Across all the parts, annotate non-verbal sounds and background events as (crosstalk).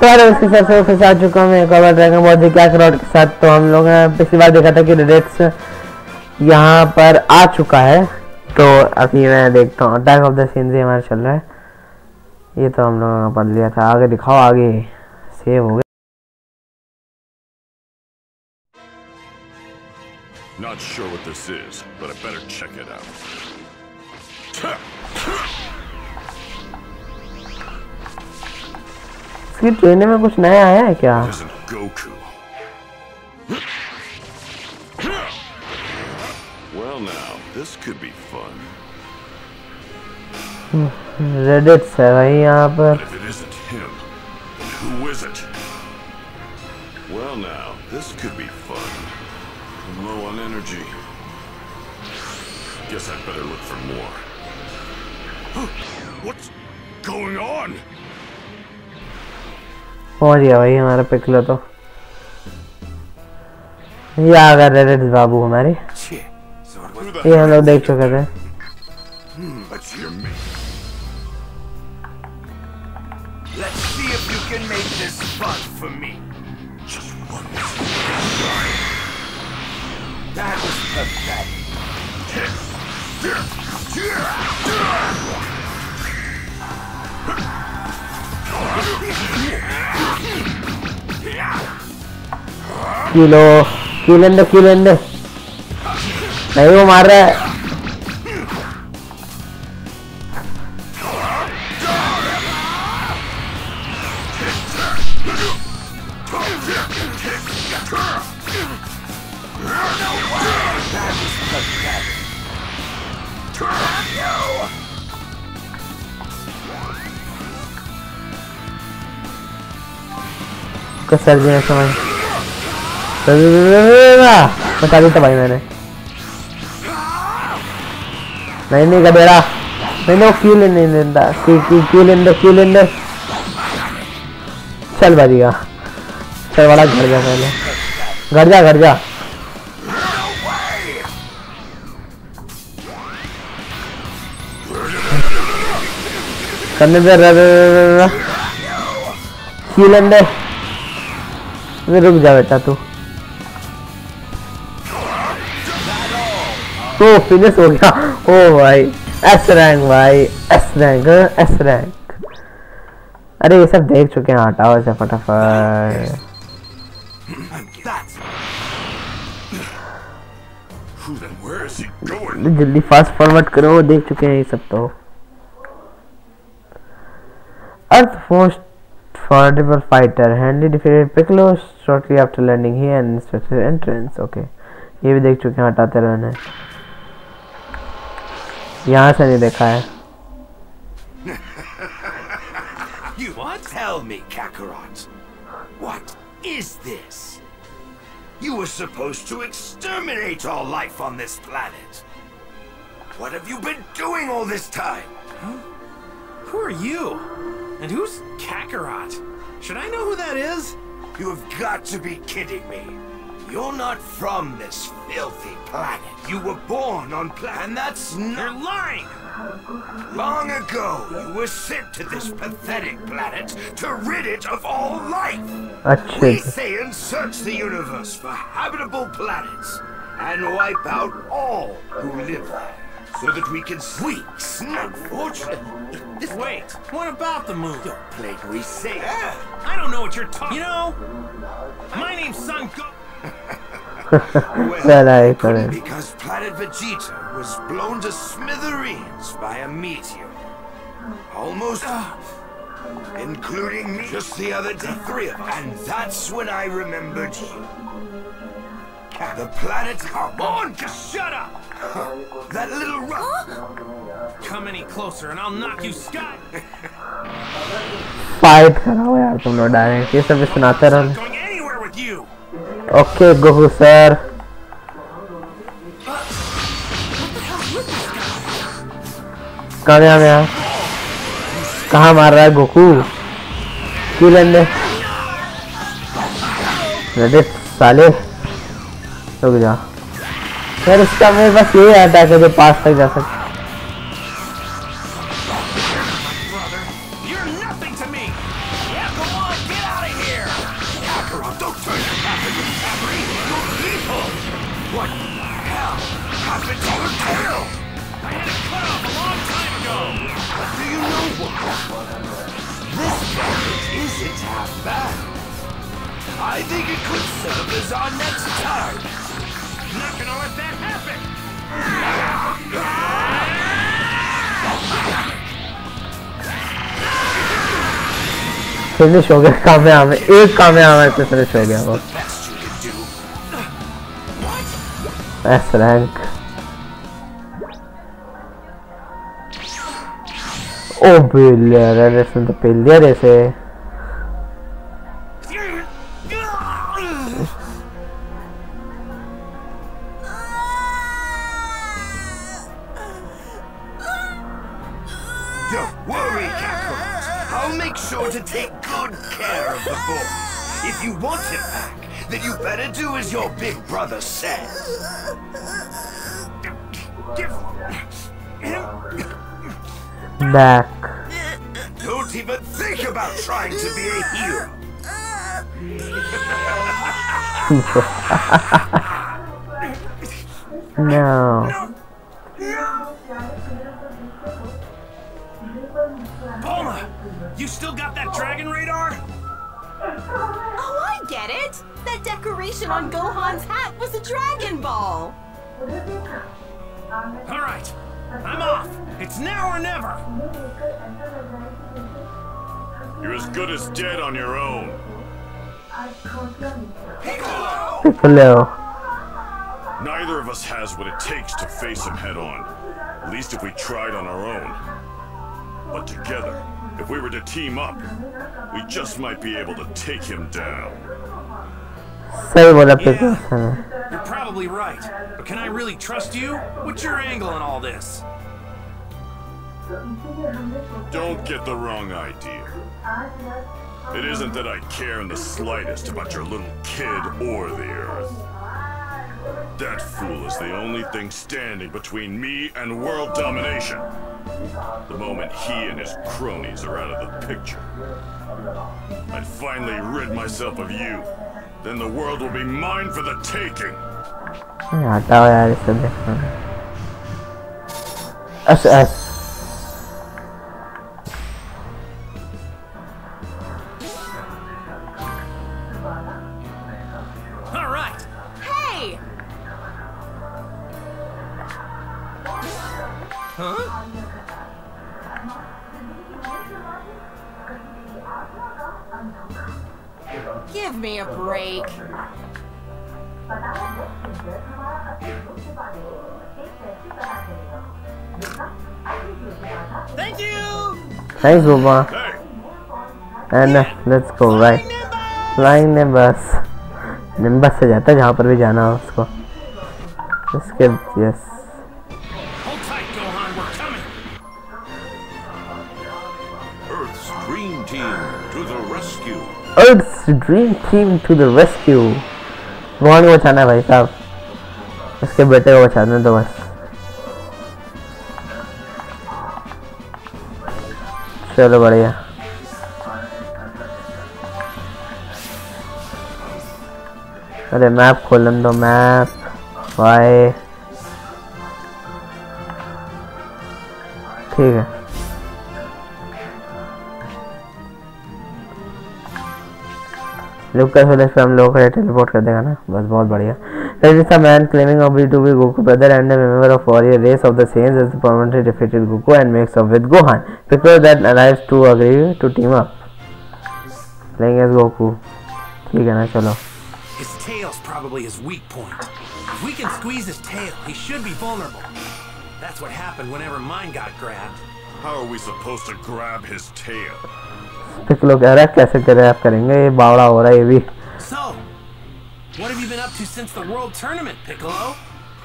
तो यार उसके साथ से फिर आ चुका हूँ एक और ड्रैगन बॉल जी क्या करोड़ के साथ तो हम लोग ने पिछली बार देखा था कि रेड्स यहाँ पर आ चुका है। तो अभी मैं देखता हूँ अटैक ऑफ़ द सीनरी हमारा चल रहा है। ये तो हम लोगों ने पढ़ लिया था। आगे दिखाओ आगे। सेव हो गया। Not sure what this is, but I better check it out. इसकी ट्रेन में कुछ नया आया है क्या It isn't Goku. Well now, this could be fun. रेडिट्स है भाई यहाँ पर But if it isn't him, then who is it? Well now, this could be fun. I'm low on energy. Guess I'd better look for more. (gasps) What's going on? पहुँच गया भाई हमारा Piccolo तो ये आ गए रेडिट्स बाबू हमारे ये हम लोग देख? चुके थे pathetic. කිලෝ කිලෙන්ද කිලෙන්ද නැයෝ මර मार रहा है। कसर जी ने समझ बता दी था भाई मैंने। नहीं नहीं गधेड़ा नहीं नहीं क्यों लेने नहीं देता क्यों क्यों लेने क्यों लेने चल बढ़िया चल बड़ा घर जा पहले। घर जा घर जा। करने दे रे रे रे रे क्यों लेने रुक जा बेटा तू। ओ फिनिश हो गया। ओ भाई एस रैंक भाई एस रैंक एस रैंक अरे ये सब देख चुके हैं हटाओ इसे फटाफट? जल्दी फास्ट फॉरवर्ड करो, देख चुके हैं ये सब तो। Earth most formidable fighter handily defeated Piccolo shortly after landing here and inspected entrance okay ये भी देख चुके हैं हटाते रहो इन्हें यहाँ से नहीं देखा है (laughs) You what? Tell me, Kakarot. What is this? You were supposed to exterminate all life on this planet. What have you been doing all this time? Who are you? And who's Kakarot? Should I know who that is? You have got to be kidding me. You're not from this filthy planet. You were born on planet... And that's not... You're lying! Long ago, you were sent to this pathetic planet to rid it of all life. Achoo. We Saiyans search the universe for habitable planets and wipe out all who live there so that we can sweep. Unfortunately. Wait, what about the moon? Don't play we say. I don't know what you're talking. You know, my name's Son Go. well, because planet Vegeta was blown to smithereens by a meteor. Almost. Including me. Just the other day, three of us. And that's when I remembered you. The planet. Come on, just shut up! that little rock. Huh? Come any closer and I'll knock you sky. Fight कराओ यार तुम लोग direct ये सब सुनाते रहो going anywhere with you. Okay Goku sir कहाँ गया मैं कहाँ मार रहा है गोकू क्यों लेने अरे साले रुक जा यार इसका मेरे पास यही अटैक है जो पास तक जा सकता I think it could serve as our next target. Not gonna let that Şimdi şoga kameraman, ilk kameraman sesini söylüyor bu. Eh, Best rank. Oh beyler, arasında belli arası. Don't worry, Kakarot. I'll make sure to take good care of the boy. If you want him back, then you better do as your big brother says. Give him back. Don't even think about trying to be a hero. (laughs) no. on Gohan's hat was a Dragon Ball! Alright, I'm off! It's now or never! You're as good as dead on your own. Piccolo! Neither of us has what it takes to face him head on. At least if we tried on our own. But together, if we were to team up, we just might be able to take him down. सही बोला पिछले You're probably right. But can I really trust you? What's your angle in all this? Don't get the wrong idea. It isn't that I care in the slightest about your little kid or the Earth. That fool is the only thing standing between me and world domination. The moment he and his cronies are out of the picture, I'd finally rid myself of you. then the world will be mine for the taking. Yeah, I thought I had a subject. SS. Give me a break. Thank you. Thanks बुमा Hey, and let's go right flying nimbus nimbus से जाता है जहाँ पर भी जाना हो उसको इसके yes Earth's Dream Team to the rescue. Earth's Dream Team to the rescue. Gohan को बचाना है भाई साहब। उसके बेटे को बचाना तो बस। चलो बढ़िया। अरे मैप खोलन दो मैप। ठीक है। लुक विलेज पे हम लोग को टेलीपोर्ट कर देगा ना बस बहुत बढ़िया There is a man claiming of to be Goku brother and a member of warrior race of the Saiyans has permanently defeated Goku and makes up with Gohan. Because that arrives to agree to team up. Playing as Goku. ठीक है ना चलो His tail's probably his weak point. If we can squeeze his tail, he should be vulnerable. That's what happened whenever mine got grabbed. How are we supposed to grab his tail? पिछलो कह रहा है कैसे करे आप करेंगे ये बावड़ा हो रहा है ये भी So, what have you been up to since the World Tournament, Piccolo?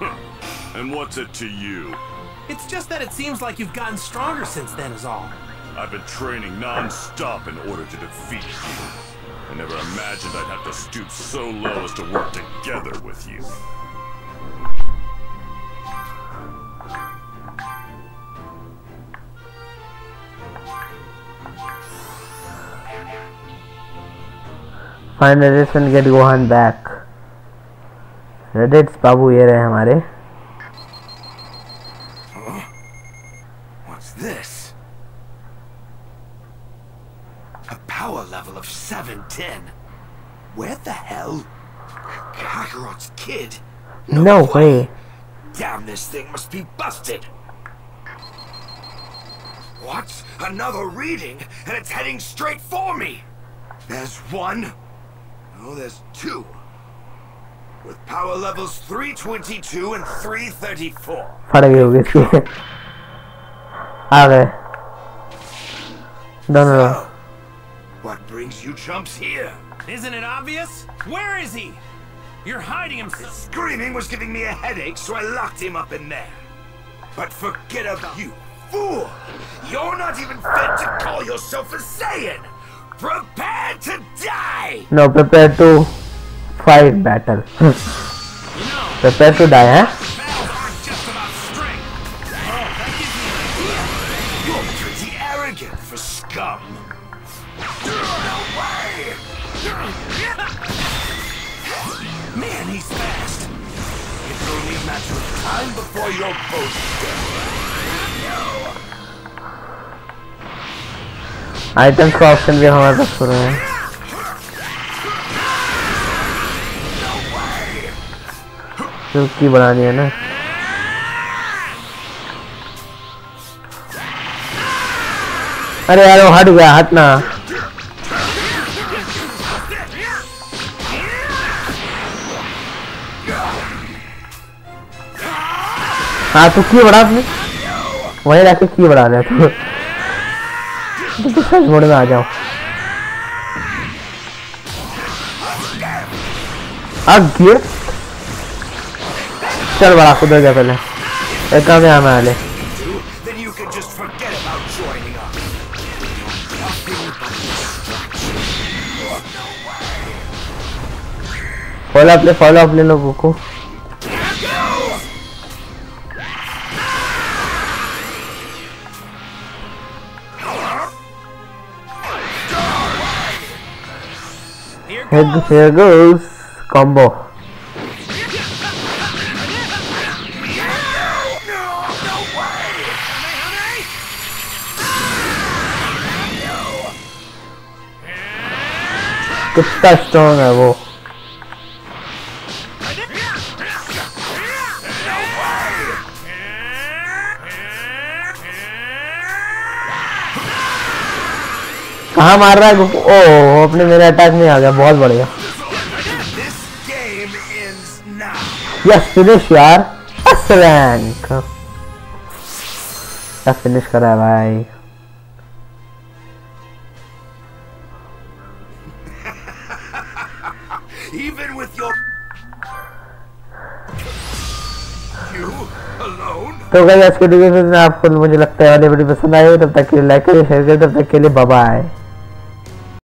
(laughs) And what's it to you? It's just that it seems like you've gotten stronger since then, is all. I've been training non-stop in order to defeat you. I never imagined I'd have to stoop so low as to work together with you. Find the rest and get Gohan back. Raditz बाबू ये रहे हमारे. What's this? A power level of 710. Where the hell? Kakarot's kid. No, no way. Damn, this thing must be busted. What? Another reading, and it's heading straight for me. There's one, Oh, there's two. With power levels 322 and 334. फट गई होगी इसकी आ गए दोनों लोग So, what brings you chumps here? Isn't it obvious? Where is he? You're hiding him. so- Screaming was giving me a headache, so I locked him up in there. But forget about you, fool! You're not even fit to call yourself a Saiyan! Prepare to die. No, prepare to fight battle. (laughs) prepare to die, huh? Man, he's fast! It's only a matter of time before your boat items का option भी हमारे पास पूरा है जो की बनानी है ना। अरे यार, वो हट गया, हटना। हाँ तो की बड़ा अपने वहीं रख के बड़ा रहा तू? डिफ़िकल्ट मोड में आ जाओ। अगे चल बड़ा खुद गया पहले। एक में आने वाले फॉलो अपने फॉलो अपने लोगों को। Here Here, goes. here goes combo. कितना स्ट्रॉन्ग है वो कहाँ मार रहा है ओ अपने मेरे अटैक में आ गया बहुत बढ़िया. यस फिनिश यार। एस रैंक क्या फिनिश करा है भाई? Even with your... तो गाइस आज के वीडियो में आपको मुझे लगता है वाली वीडियो पसंद आई हो तब तक के लिए लाइक करिए शेयर करिए तब तक के लिए बाय बाय